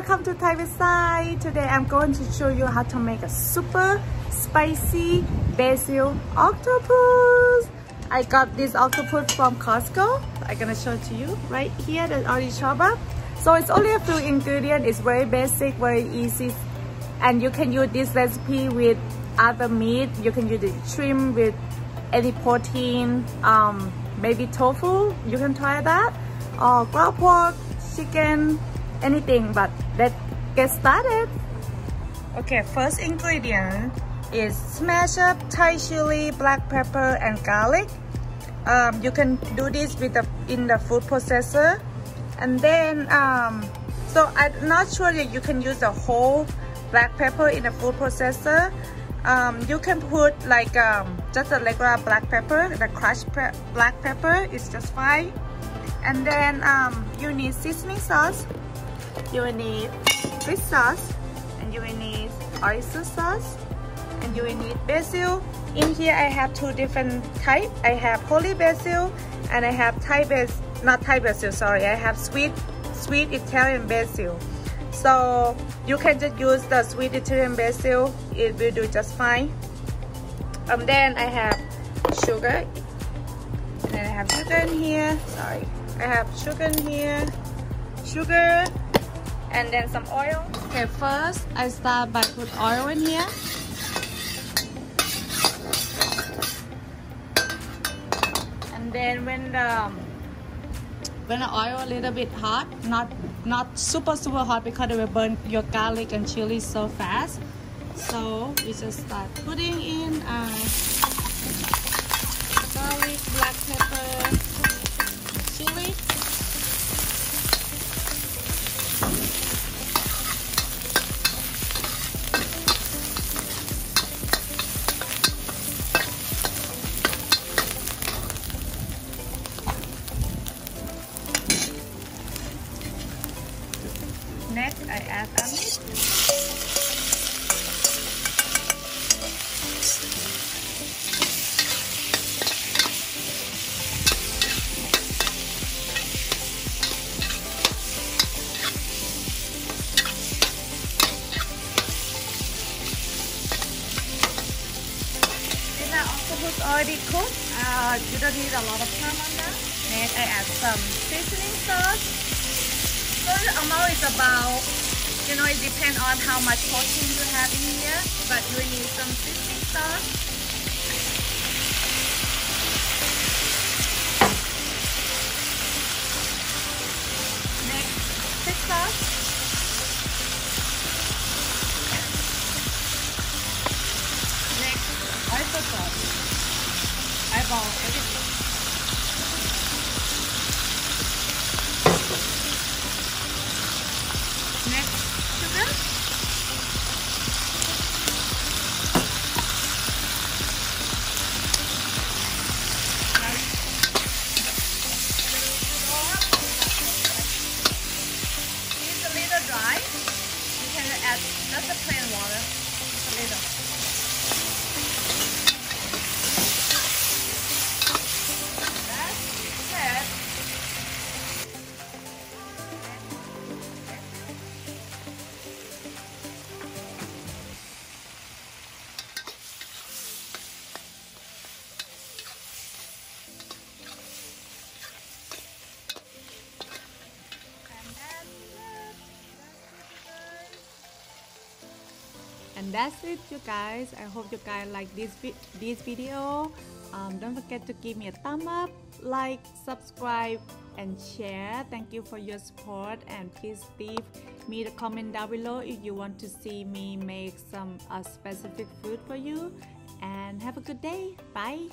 welcome to Thai Side. Today I'm going to show you how to make a super spicy basil octopus. I got this octopus from Costco. I'm gonna show it to you right here, the chopped. So it's only a few ingredients. It's very basic, very easy. And you can use this recipe with other meat. You can use the shrimp with any protein, um, maybe tofu. You can try that. Or ground pork, chicken, anything. But let's get started. Okay, first ingredient is smash up Thai chili, black pepper, and garlic. Um, you can do this with the in the food processor, and then um, so I'm not sure that you can use the whole black pepper in the food processor. Um, you can put like um, just a regular black pepper, the crushed pe black pepper is just fine. And then um, you need seasoning sauce, you will need fish sauce, and you will need oyster sauce, and you will need basil. In here I have two different type. I have holy basil and I have Thai basil, not Thai basil, sorry. I have sweet, sweet Italian basil. So you can just use the sweet Italian basil. It will do just fine. And um, then I have sugar. And then I have sugar in here. Sorry. I have sugar in here. Sugar. And then some oil. Okay, first I start by put oil in here. And then when the when the oil a little bit hot, not not super super hot because it will burn your garlic and chili so fast. So we just start putting in uh, garlic, black pepper, I add onion. octopus already cooked. Uh, you don't need a lot of time on that. Next, I add some seasoning sauce. Is about, you know, it depends on how much protein you have in here, but you need some seasoning sauce. That's the plain water, and that's it you guys. I hope you guys like this this video. Um, don't forget to give me a thumb up like subscribe and share. Thank you for your support. And please leave me the comment down below if you want to see me make some uh, specific food for you. And have a good day. Bye